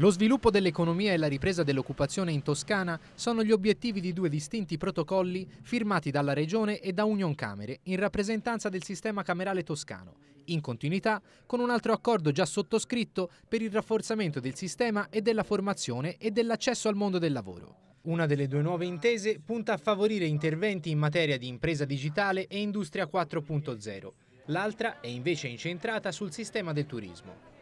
Lo sviluppo dell'economia e la ripresa dell'occupazione in Toscana sono gli obiettivi di due distinti protocolli firmati dalla Regione e da Union Camere in rappresentanza del sistema camerale toscano, in continuità con un altro accordo già sottoscritto per il rafforzamento del sistema e della formazione e dell'accesso al mondo del lavoro. Una delle due nuove intese punta a favorire interventi in materia di impresa digitale e industria 4.0. L'altra è invece incentrata sul sistema del turismo.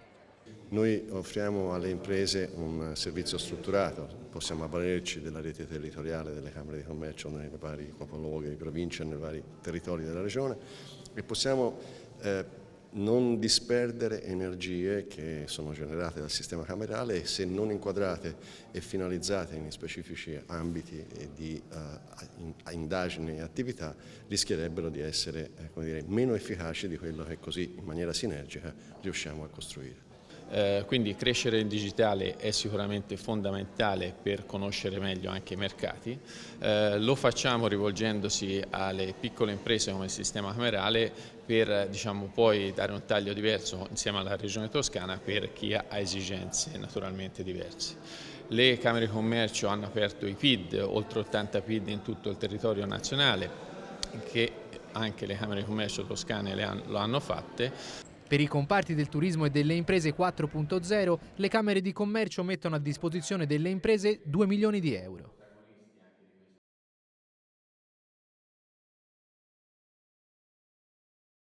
Noi offriamo alle imprese un servizio strutturato, possiamo avvalerci della rete territoriale delle Camere di Commercio nei vari capoluoghi di provincia, nei vari territori della Regione e possiamo eh, non disperdere energie che sono generate dal sistema camerale e se non inquadrate e finalizzate in specifici ambiti di uh, indagini e attività rischierebbero di essere eh, dire, meno efficaci di quello che così in maniera sinergica riusciamo a costruire. Eh, quindi crescere in digitale è sicuramente fondamentale per conoscere meglio anche i mercati, eh, lo facciamo rivolgendosi alle piccole imprese come il sistema camerale per diciamo, poi dare un taglio diverso insieme alla regione toscana per chi ha esigenze naturalmente diverse. Le Camere di Commercio hanno aperto i PID, oltre 80 PID in tutto il territorio nazionale che anche le Camere di Commercio toscane lo hanno fatte. Per i comparti del turismo e delle imprese 4.0, le Camere di Commercio mettono a disposizione delle imprese 2 milioni di euro.